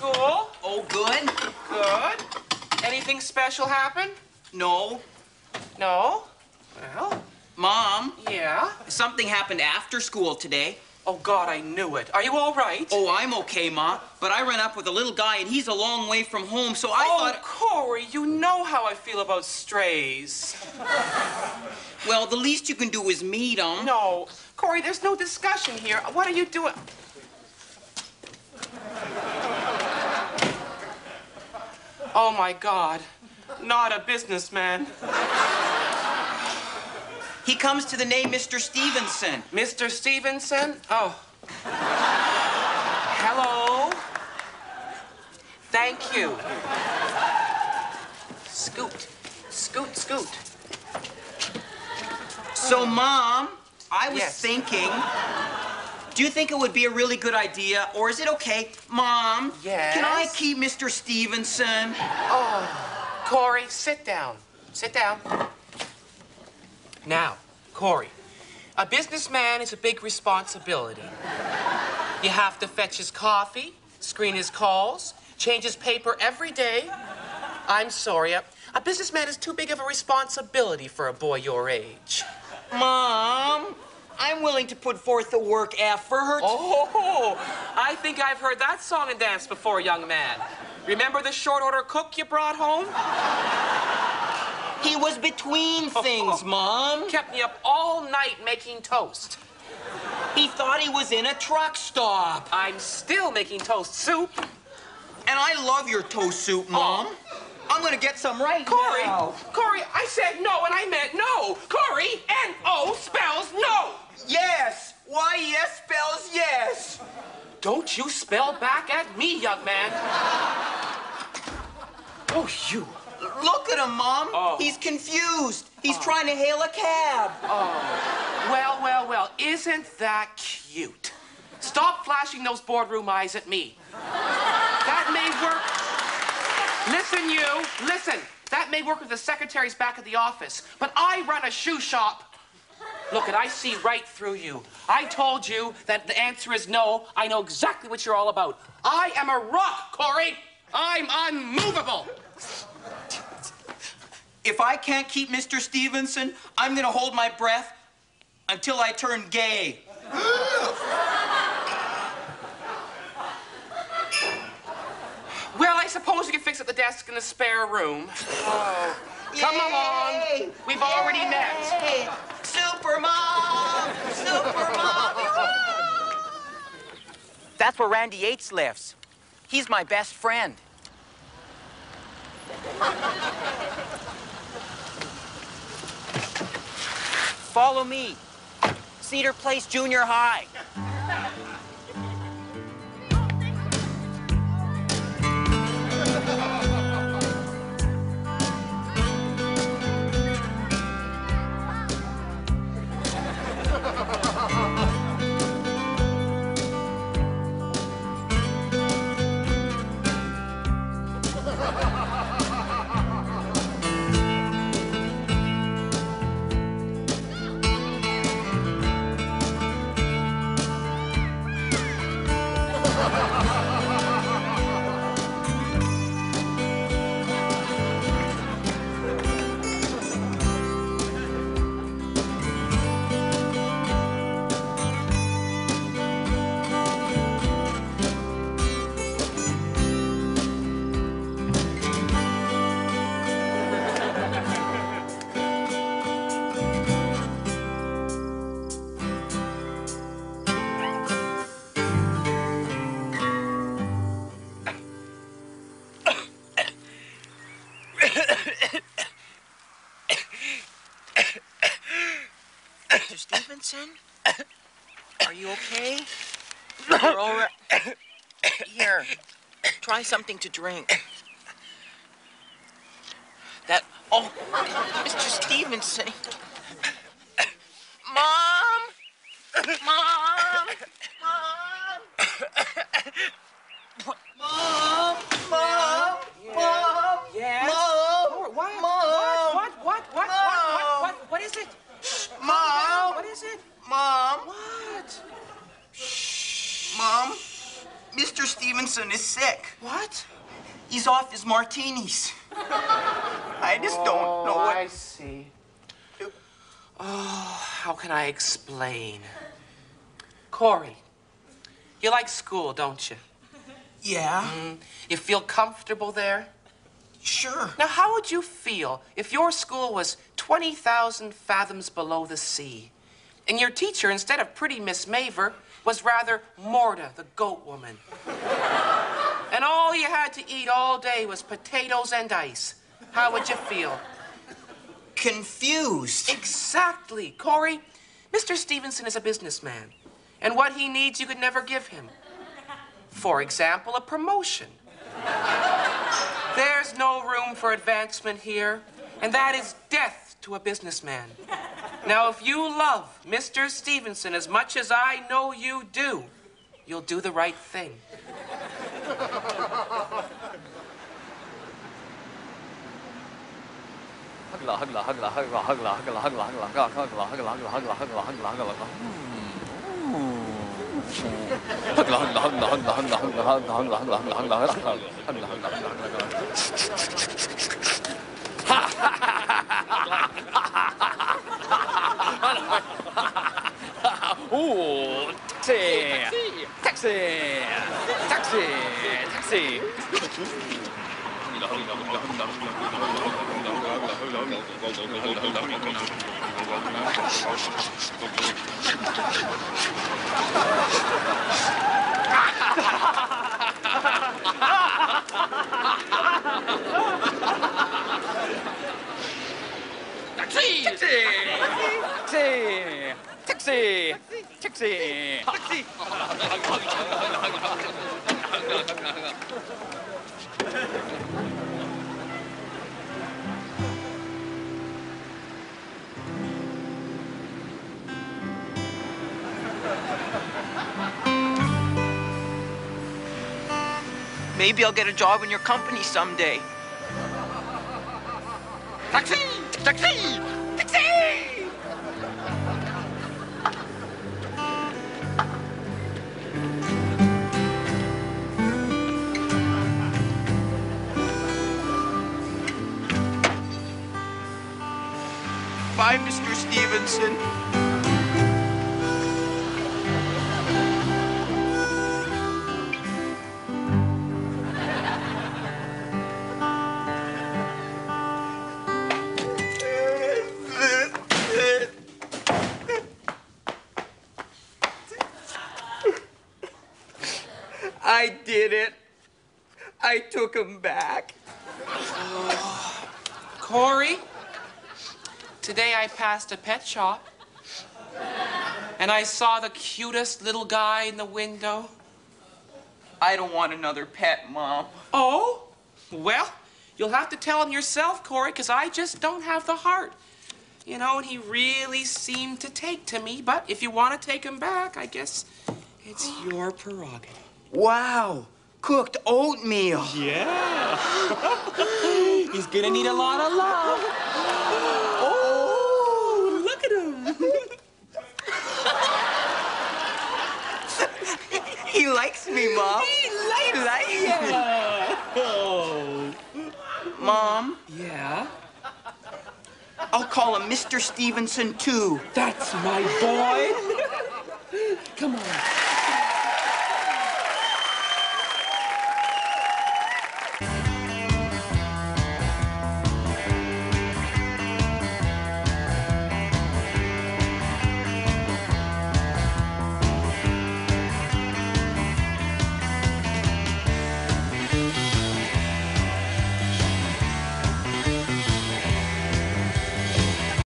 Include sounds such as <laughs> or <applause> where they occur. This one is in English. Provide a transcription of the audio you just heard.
Corey. How was school? Oh, good? Good. Anything special happen? No. No? Well, Mom, yeah. something happened after school today. Oh, God, I knew it. Are you all right? Oh, I'm okay, Ma. But I ran up with a little guy, and he's a long way from home, so I Oh, thought... Corey, you know how I feel about strays. Well, the least you can do is meet him. No, Corey, there's no discussion here. What are you doing? Oh, my God. Not a businessman. He comes to the name Mr. Stevenson. Mr. Stevenson? Oh. Hello? Thank you. Scoot. Scoot, scoot. So, Mom, I was Yes. thinking... Do you think it would be a really good idea, or is it okay? Mom, yes? can I keep Mr. Stevenson? Oh, Corey, sit down. Sit down. Now, Corey, a businessman is a big responsibility. You have to fetch his coffee, screen his calls, change his paper every day. I'm sorry, a, a businessman is too big of a responsibility for a boy your age. Mom, I'm willing to put forth the work effort. Oh, I think I've heard that song and dance before, young man. Remember the short order cook you brought home? He was between <laughs> things, Mom. Kept me up all night making toast. He thought he was in a truck stop. I'm still making toast soup. And I love your toast soup, Mom. Oh, I'm gonna get some right Corey, now. Corey, I said no and I meant no. Corey, N-O spells no. Yes. Why, yes spells yes. Don't you spell back at me, young man. Oh, you. Look at him, Mom. Oh. He's confused. He's oh. trying to hail a cab. Oh. Well, well, well, isn't that cute? Stop flashing those boardroom eyes at me. That may work. Listen, you, listen. That may work with the secretaries back at the office, but I run a shoe shop. Look, and I see right through you. I told you that the answer is no. I know exactly what you're all about. I am a rock, Corey. I'm unmovable. If I can't keep Mr. Stevenson, I'm gonna hold my breath until I turn gay. Well, I suppose you can fix at the desk in the spare room. Oh. Come along. We've already met. Yay! Super Mom! Super Mom! That's where Randy Yates lives. He's my best friend. Follow me. Cedar Place Junior High. Stevenson? Are you okay? You're all right. Here, try something to drink. That. Oh, Mr. Stevenson. Mom! Mom! Mom! Mom! Mom! Mom! Yes? Mom! What? What? Mom! What? What? What? What? What? What? What is it? Mom! What is it? Mom! What? Mom! Mr. Stevenson is sick. What? He's off his martinis. <laughs> I just don't oh, know Oh, what. I see. Oh, how can I explain? Corey, you like school, don't you? Yeah, mm-hmm. You feel comfortable there? sure. Now, how would you feel if your school was 20,000 fathoms below the sea, and your teacher, instead of pretty Miss Maver, was rather Morta, the goat woman? and all you had to eat all day was potatoes and ice. How would you feel? Confused. Exactly, Corey. Mr. Stevenson is a businessman, and what he needs you could never give him. For example, a promotion. There's no room for advancement here, and that is death to a businessman. Now, if you love Mr. Stevenson as much as I know you do, you'll do the right thing. 택시! 택시! 택시! 택시! 택시! 택시! Maybe I'll get a job in your company someday. Taxi! Taxi! Taxi! Bye, Mr. Stevenson. I did it. I took him back. <sighs> Corey, today I passed a pet shop and I saw the cutest little guy in the window. I don't want another pet, Mom. Oh? Well, you'll have to tell him yourself, Corey, because I just don't have the heart. You know, and he really seemed to take to me, but if you want to take him back, I guess it's your prerogative. Wow, cooked oatmeal. Yeah. <laughs> He's gonna need a lot of love. Oh, look at him. <laughs> He likes me, Mom. He likes He likes me. Oh. <laughs> Mom, Yeah? I'll call him Mr. Stevenson too. That's my boy. Come on.